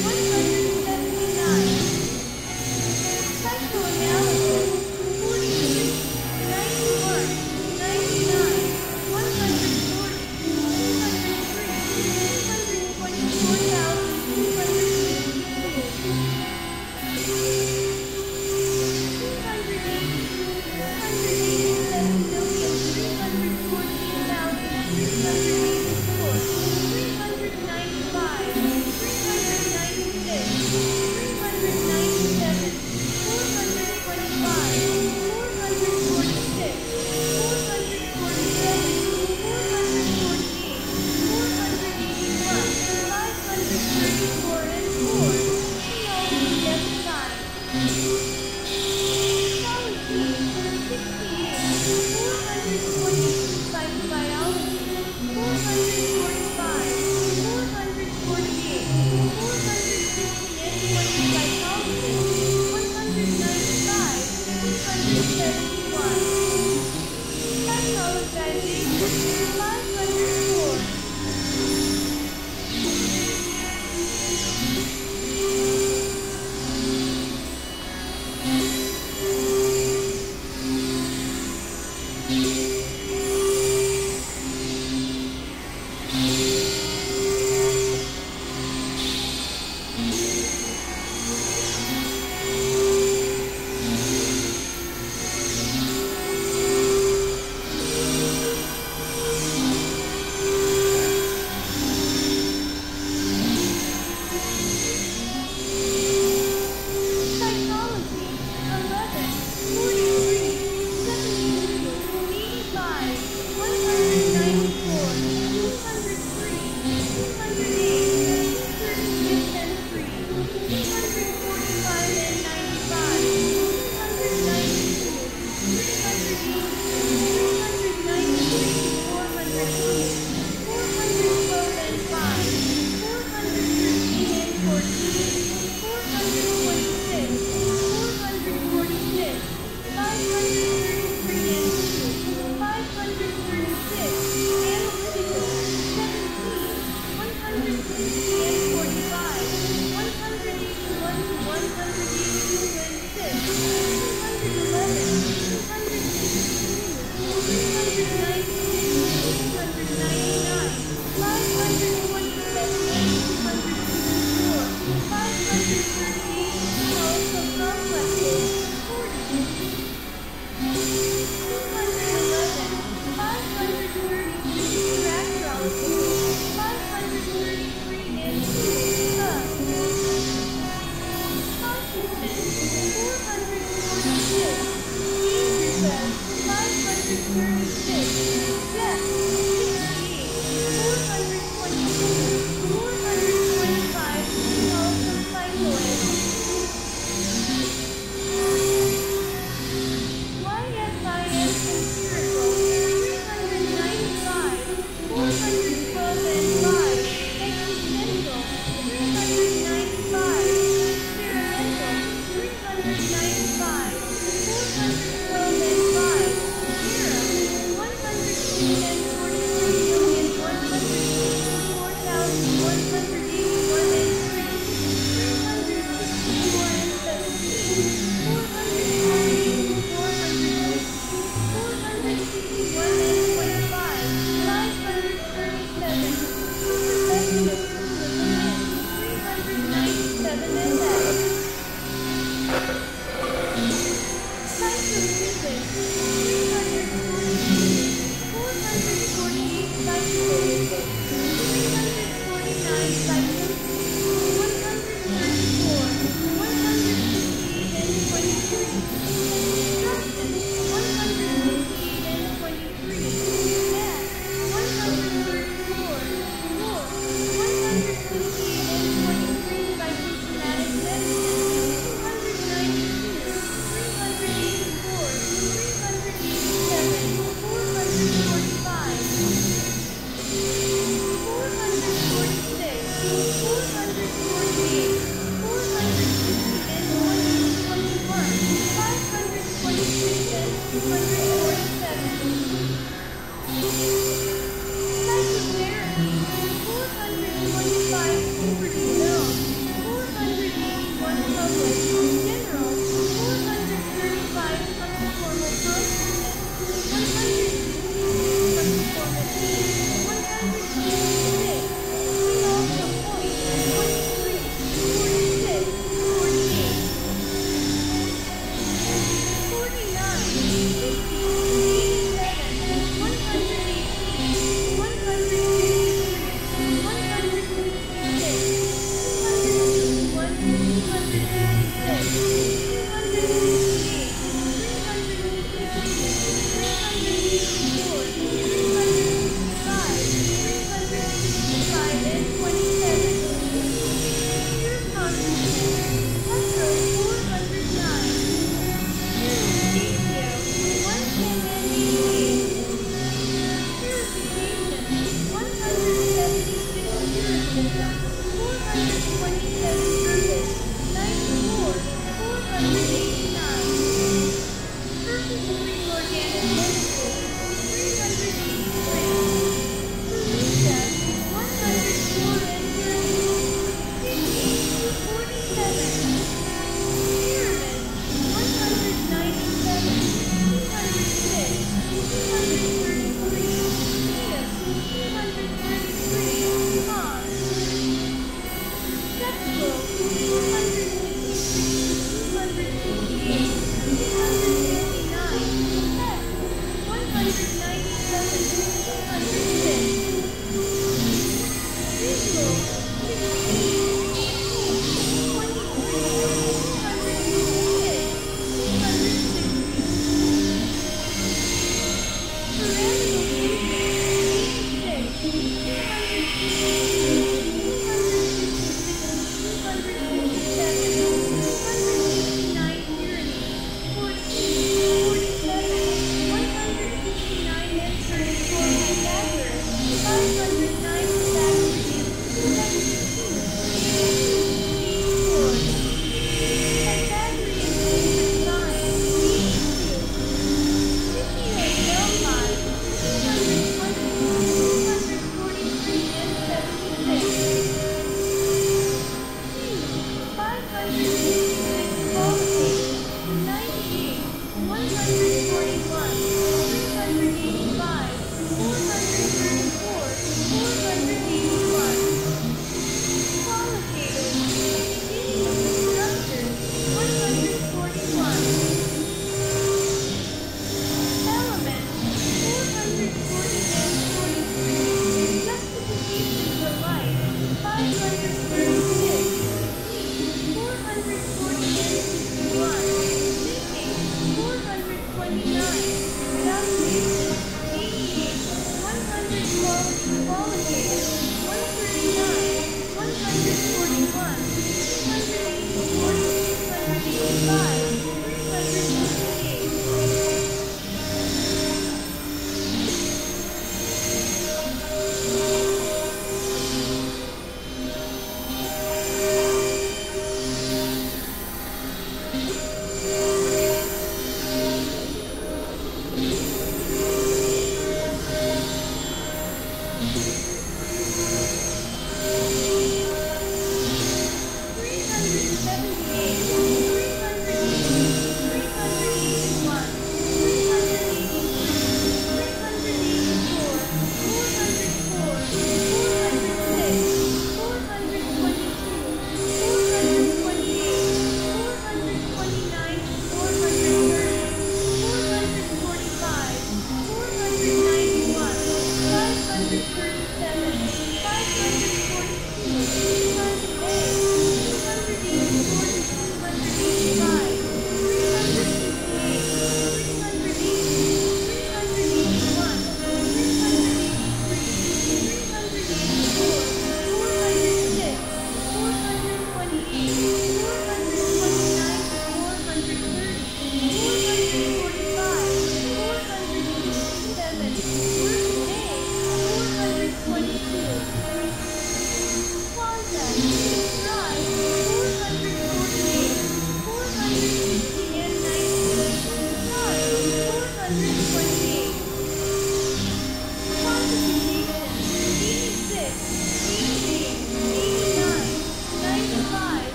425